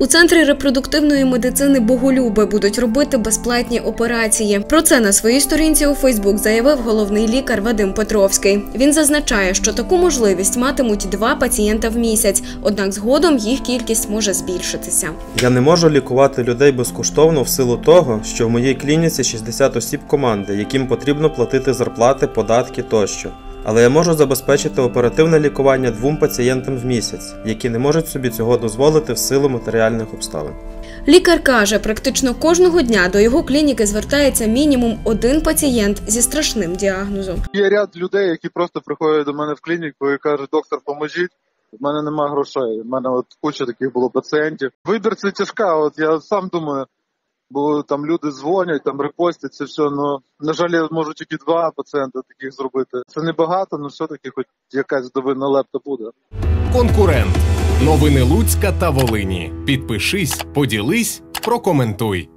У центрі репродуктивної медицини Боголюби будуть робити безплатні операції. Про це на своїй сторінці у Фейсбук заявив головний лікар Вадим Петровський. Він зазначає, що таку можливість матимуть два пацієнта в місяць, однак згодом їх кількість може збільшитися. Я не можу лікувати людей безкоштовно в силу того, що в моїй клініці 60 осіб команди, яким потрібно платити зарплати, податки тощо. Але я можу забезпечити оперативне лікування двом пацієнтам в місяць, які не можуть собі цього дозволити в силу матеріальних обставин. Лікар каже, практично кожного дня до його клініки звертається мінімум один пацієнт зі страшним діагнозом. Є ряд людей, які просто приходять до мене в клініку і кажуть, доктор, поможіть. У мене немає грошей. У мене от куча таких було пацієнтів. Вибір це тяжка. От я сам думаю, бо там люди дзвонять, там репостять це все. Ну на жаль, я можу тільки два пацієнта таких зробити. Це небагато, але все-таки хоч якась довина лепта буде. Конкурент. Новини Луцька та Волині. Підпишись, поділись, прокоментуй.